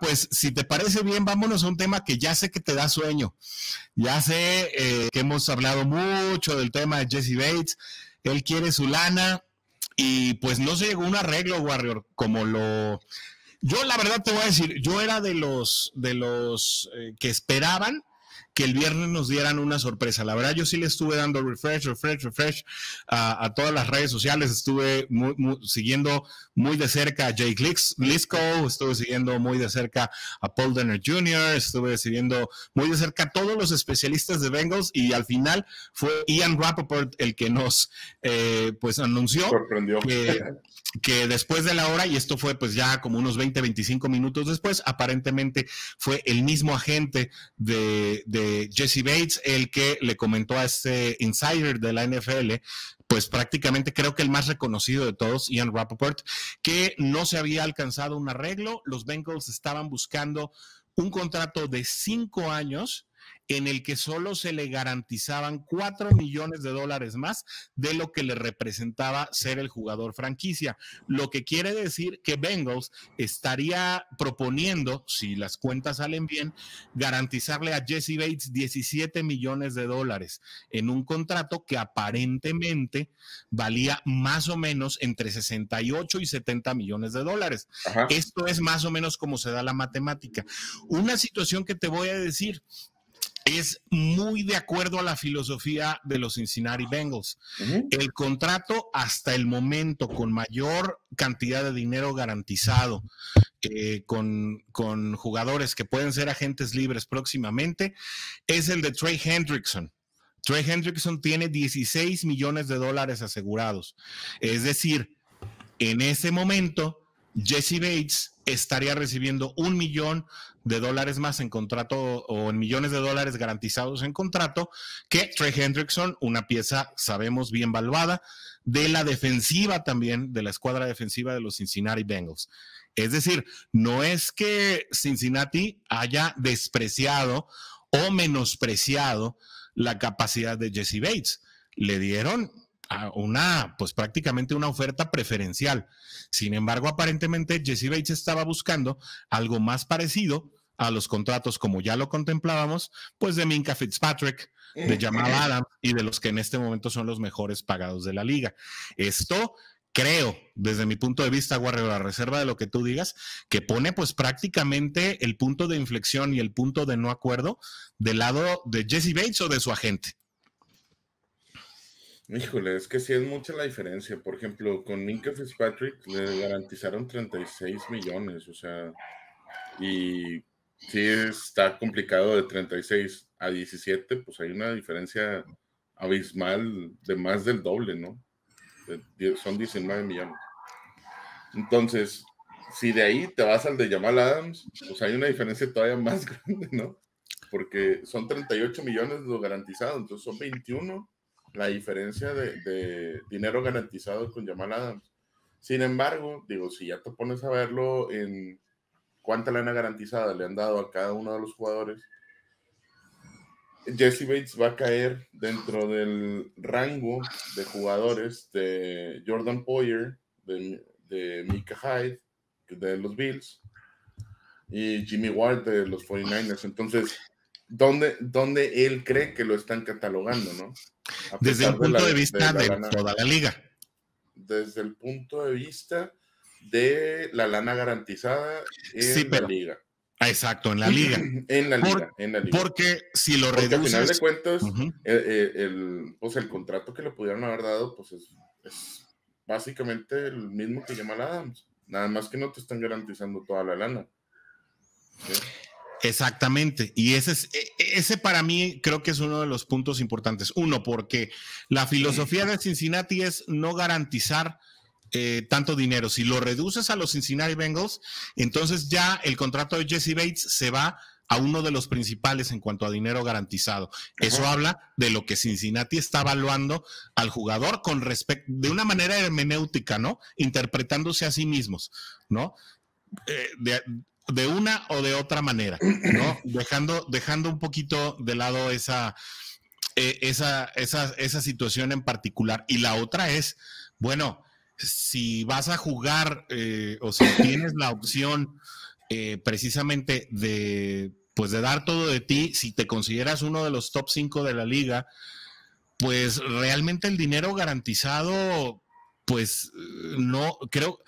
Pues si te parece bien, vámonos a un tema que ya sé que te da sueño. Ya sé eh, que hemos hablado mucho del tema de Jesse Bates. Él quiere su lana y pues no se llegó a un arreglo, Warrior, como lo... Yo la verdad te voy a decir, yo era de los, de los eh, que esperaban que el viernes nos dieran una sorpresa. La verdad, yo sí le estuve dando refresh, refresh, refresh a, todas las redes sociales. Estuve siguiendo muy de cerca a Jake Lisco, estuve siguiendo muy de cerca a Paul Denner Jr., estuve siguiendo muy de cerca a todos los especialistas de Bengals y al final fue Ian Rappaport el que nos eh, pues anunció que que después de la hora, y esto fue pues ya como unos 20, 25 minutos después, aparentemente fue el mismo agente de, de Jesse Bates el que le comentó a este insider de la NFL, pues prácticamente creo que el más reconocido de todos, Ian Rappaport, que no se había alcanzado un arreglo, los Bengals estaban buscando un contrato de cinco años en el que solo se le garantizaban cuatro millones de dólares más de lo que le representaba ser el jugador franquicia. Lo que quiere decir que Bengals estaría proponiendo, si las cuentas salen bien, garantizarle a Jesse Bates 17 millones de dólares en un contrato que aparentemente valía más o menos entre 68 y 70 millones de dólares. Esto es más o menos como se da la matemática. Una situación que te voy a decir, es muy de acuerdo a la filosofía de los Cincinnati Bengals. El contrato hasta el momento con mayor cantidad de dinero garantizado, eh, con, con, jugadores que pueden ser agentes libres próximamente, es el de Trey Hendrickson. Trey Hendrickson tiene 16 millones de dólares asegurados. Es decir, en ese momento, Jesse Bates estaría recibiendo un millón de dólares más en contrato o en millones de dólares garantizados en contrato que Trey Hendrickson, una pieza, sabemos, bien valuada, de la defensiva también, de la escuadra defensiva de los Cincinnati Bengals. Es decir, no es que Cincinnati haya despreciado o menospreciado la capacidad de Jesse Bates. Le dieron una, pues prácticamente una oferta preferencial. Sin embargo, aparentemente Jesse Bates estaba buscando algo más parecido a los contratos, como ya lo contemplábamos, pues de Minka Fitzpatrick, de Jamal Adams y de los que en este momento son los mejores pagados de la liga. Esto creo, desde mi punto de vista, Warrior, a reserva de lo que tú digas, que pone pues prácticamente el punto de inflexión y el punto de no acuerdo del lado de Jesse Bates o de su agente. Híjole, es que sí es mucha la diferencia. Por ejemplo, con Minka Fitzpatrick le garantizaron 36 millones, o sea, y sí está complicado de 36 a 17, pues hay una diferencia abismal de más del doble, ¿no? son 19 millones. Entonces, si de ahí te vas al de Jamal Adams, pues hay una diferencia todavía más grande, ¿no? Porque son 38 millones lo garantizado, entonces son 21 la diferencia de, dinero garantizado con Jamal Adams. Sin embargo, digo, si ya te pones a verlo en cuánta lana garantizada le han dado a cada uno de los jugadores, Jesse Bates va a caer dentro del rango de jugadores de Jordan Poyer, de, de Mika Hyde, de los Bills, y Jimmy Ward de los 49ers. Entonces, ¿dónde, dónde él cree que lo están catalogando, no? Desde el punto de, vista de, toda la liga. Desde el punto de vista de la lana garantizada en la liga. Exacto, en la liga. en, la liga en la liga. Porque si lo reduces... al final de cuentas, eh, eh, el, pues el contrato que le pudieron haber dado, pues es, básicamente el mismo que Jamal Adams. Nada más que no te están garantizando toda la lana. Exactamente. Y ese, es, e, e, ese para mí creo que es uno de los puntos importantes. Uno, porque la filosofía de Cincinnati es no garantizar eh, tanto dinero. Si lo reduces a los Cincinnati Bengals, entonces ya el contrato de Jesse Bates se va a uno de los principales en cuanto a dinero garantizado. Eso habla de lo que Cincinnati está evaluando al jugador con respecto, de una manera hermenéutica, ¿no? Interpretándose a sí mismos, ¿no? Eh, de una o de otra manera, ¿no? dejando, dejando un poquito de lado esa, eh, esa, esa, esa situación en particular. Y la otra es, bueno, si vas a jugar eh, o si tienes la opción eh, precisamente de, pues de dar todo de ti, si te consideras uno de los top 5 de la liga, pues realmente el dinero garantizado, pues no, creo,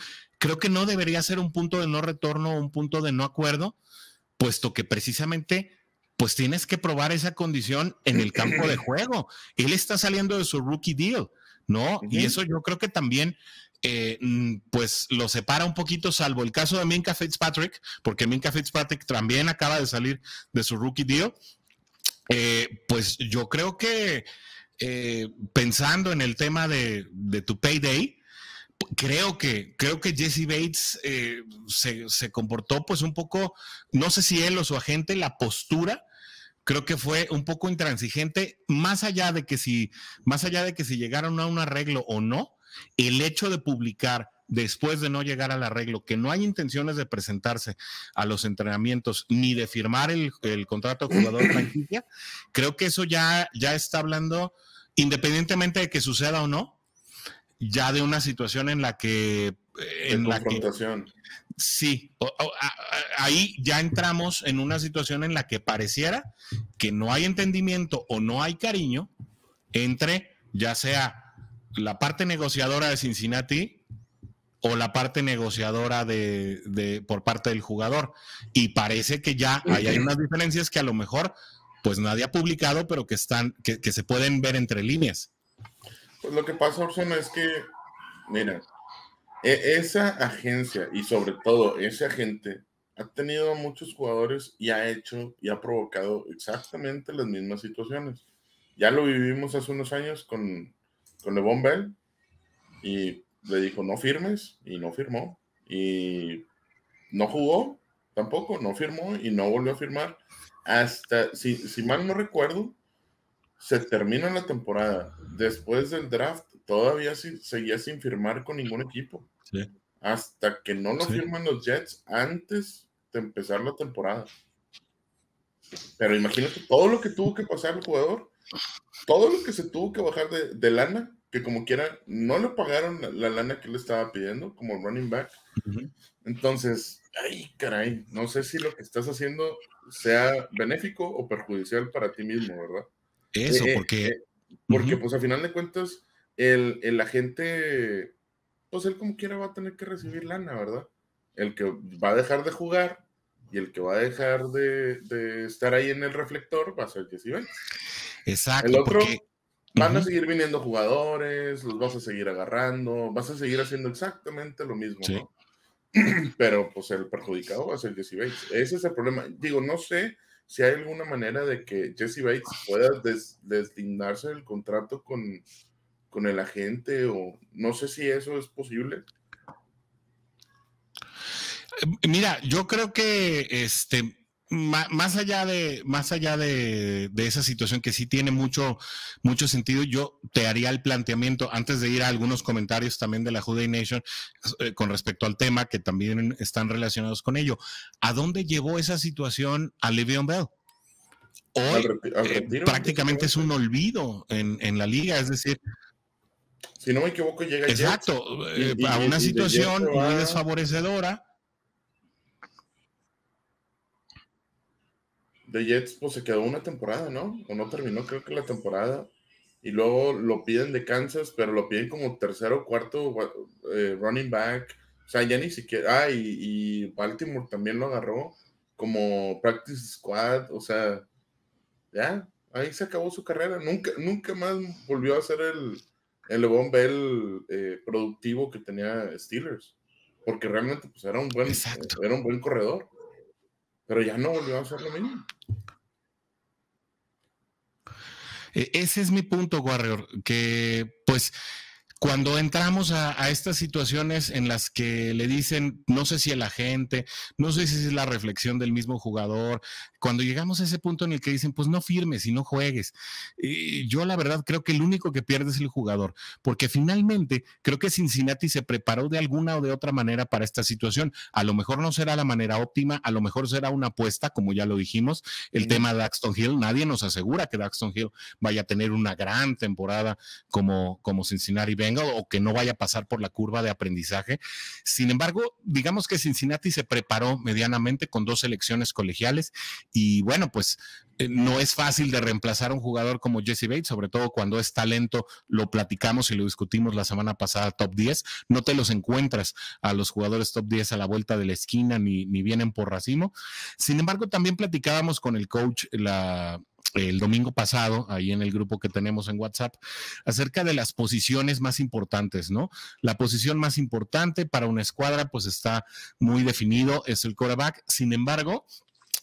creo que no debería ser un punto de no retorno, un punto de no acuerdo, puesto que precisamente pues tienes que probar esa condición en el campo de juego. Él está saliendo de su rookie deal, ¿no? Y eso yo creo que también eh, mm, pues lo separa un poquito, salvo el caso de Minka Fitzpatrick, porque Minka Fitzpatrick también acaba de salir de su rookie deal. Eh, pues yo creo que eh, pensando en el tema de, tu payday, creo que, creo que Jesse Bates se, se, comportó pues un poco, no sé si él o su agente, la postura, creo que fue un poco intransigente, más allá de que si, más allá de que si llegaron a un arreglo o no, el hecho de publicar después de no llegar al arreglo, que no hay intenciones de presentarse a los entrenamientos ni de firmar el, contrato de jugador franquicia, creo que eso ya, ya está hablando, independientemente de que suceda o no, ya de una situación en la que... En la confrontación. sí, ahí ya entramos en una situación en la que pareciera que no hay entendimiento o no hay cariño entre ya sea la parte negociadora de Cincinnati o la parte negociadora de, por parte del jugador. Y parece que ya hay, unas diferencias que a lo mejor pues nadie ha publicado, pero que están, que, se pueden ver entre líneas. Lo que pasa, Orson, es que, mira, e, esa agencia y sobre todo ese agente ha tenido muchos jugadores y ha hecho y ha provocado exactamente las mismas situaciones. Ya lo vivimos hace unos años con con Levon Bell y le dijo no firmes y no firmó y no jugó tampoco, no firmó y no volvió a firmar hasta, si mal no recuerdo, se termina la temporada. Después del draft todavía seguía sin firmar con ningún equipo. Hasta que no lo firman los Jets antes de empezar la temporada. Pero imagínate todo lo que tuvo que pasar el jugador todo lo que se tuvo que bajar de, lana, que como quiera, no le pagaron la, lana que le estaba pidiendo como running back. Entonces, ay, caray, no sé si lo que estás haciendo sea benéfico o perjudicial para ti mismo, ¿verdad? Eso, eh, eh, porque... Eh, porque, pues, a final de cuentas, el, el agente, pues, él como quiera va a tener que recibir lana, ¿verdad? El que va a dejar de jugar y el que va a dejar de, de estar ahí en el reflector va a ser Jesse Bates. Exacto. El otro, van a seguir viniendo jugadores, los vas a seguir agarrando, vas a seguir haciendo exactamente lo mismo, ¿no? Pero pues el perjudicado va a ser Jesse Bates. Ese es el problema. Digo, no sé si hay alguna manera de que Jesse Bates pueda des deslindarse del contrato con, con el agente o no sé si eso es posible. Eh, mira, yo creo que este más allá de, más allá de, esa situación que sí tiene mucho, mucho sentido, yo te haría el planteamiento antes de ir a algunos comentarios también de la Juday Nation eh, con respecto al tema que también están relacionados con ello. ¿A dónde llevó esa situación a Le'Veon Bell? Hoy eh, prácticamente es un olvido en, la liga, es decir, si no me equivoco, llega Exacto, eh, a una situación muy desfavorecedora de Jets pues se quedó una temporada, ¿no? O no terminó creo que la temporada. Y luego lo piden de Kansas, pero lo piden como tercero o cuarto eh, running back. O sea, ya ni siquiera... Ah, y, Baltimore también lo agarró como practice squad. O sea, ya, ahí se acabó su carrera. Nunca, nunca más volvió a ser el, el Levon Bell eh, productivo que tenía Steelers. Porque realmente pues, era, un buen, era un buen corredor. Pero ya no volvió a hacer lo mismo. E, ese es mi punto, Warrior, que pues cuando entramos a, estas situaciones en las que le dicen, no sé si el agente, no sé si es la reflexión del mismo jugador, cuando llegamos a ese punto en el que dicen, pues no firmes y no juegues, yo la verdad creo que el único que pierde es el jugador, porque finalmente creo que Cincinnati se preparó de alguna o de otra manera para esta situación. A lo mejor no será la manera óptima, a lo mejor será una apuesta, como ya lo dijimos, el tema de Daxton Hill, nadie nos asegura que Daxton Hill vaya a tener una gran temporada como, como Cincinnati Bengals o que no vaya a pasar por la curva de aprendizaje. Sin embargo, digamos que Cincinnati se preparó medianamente con dos selecciones colegiales y bueno, pues no es fácil de reemplazar a un jugador como Jesse Bates, sobre todo cuando es talento, lo platicamos y lo discutimos la semana pasada, top 10, no te los encuentras a los jugadores top 10 a la vuelta de la esquina ni, ni vienen por racimo. Sin embargo, también platicábamos con el coach el domingo pasado, ahí en el grupo que tenemos en WhatsApp, acerca de las posiciones más importantes, ¿no? La posición más importante para una escuadra, pues está muy definido, es el quarterback. Sin embargo,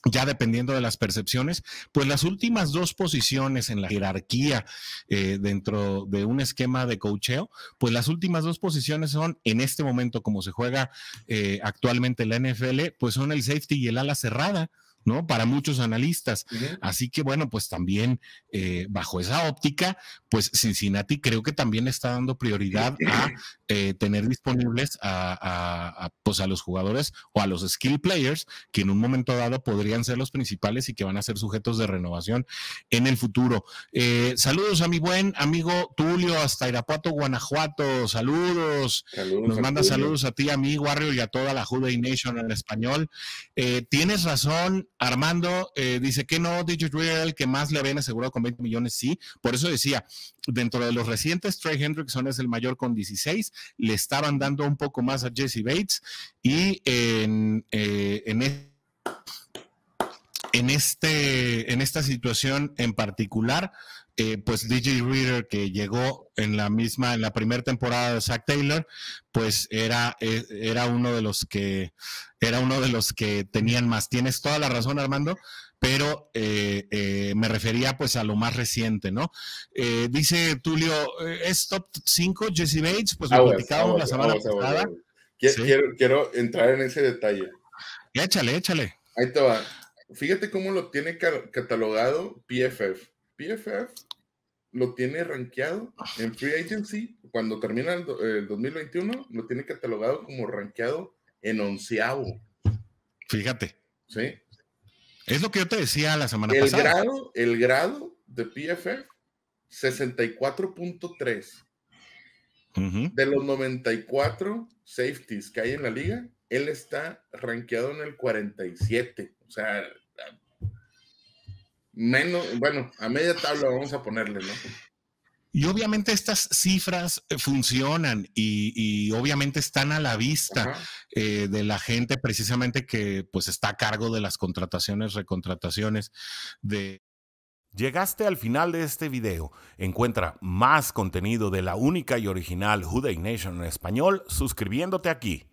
ya dependiendo de las percepciones, pues las últimas dos posiciones en la jerarquía eh, dentro de un esquema de cocheo, pues las últimas dos posiciones son en este momento, como se juega eh, actualmente la NFL, pues son el safety y el ala cerrada. ¿No? Para muchos analistas. Así que bueno, pues también eh, bajo esa óptica, pues Cincinnati creo que también está dando prioridad a eh, tener disponibles a, pues a los jugadores o a los skill players que en un momento dado podrían ser los principales y que van a ser sujetos de renovación en el futuro. Eh, saludos a mi buen amigo Tulio hasta Irapuato, Guanajuato. Saludos. Nos manda saludos a ti, amigo Warrior, y a toda la Juday Nation en español. tienes razón, Armando eh, dice que no, Digit Real, que más le habían asegurado con 20 millones, sí. Por eso decía, dentro de los recientes, Trey Hendrickson es el mayor con 16, le estaban dando un poco más a Jesse Bates y en, eh, en, en, este, en esta situación en particular, eh, pues DJ Reader que llegó en la misma, en la primera temporada de Zach Taylor, pues era, eh, era uno de los que, era uno de los que tenían más. Tienes toda la razón, Armando, pero eh, me refería pues a lo más reciente, ¿no? dice Tulio, ¿es top 5 Jesse Bates? Pues lo platicábamos la semana pasada. Quiero, quiero, entrar en ese detalle. Échale, échale. Ahí te va. Fíjate cómo lo tiene catalogado PFF. PFF lo tiene rankeado en Free Agency. Cuando termina el, 2021, lo tiene catalogado como rankeado en onceavo. Fíjate. Sí. Es lo que yo te decía la semana el pasada. Grado, el grado de PFF, 64.3. De los 94 safeties que hay en la liga, él está rankeado en el 47. O sea, menos, bueno, a media tabla vamos a ponerle, ¿no? Y obviamente estas cifras eh, funcionan y, obviamente están a la vista eh, de la gente precisamente que pues está a cargo de las contrataciones, recontrataciones de... Llegaste al final de este video. Encuentra más contenido de la única y original Juday Nation en español suscribiéndote aquí.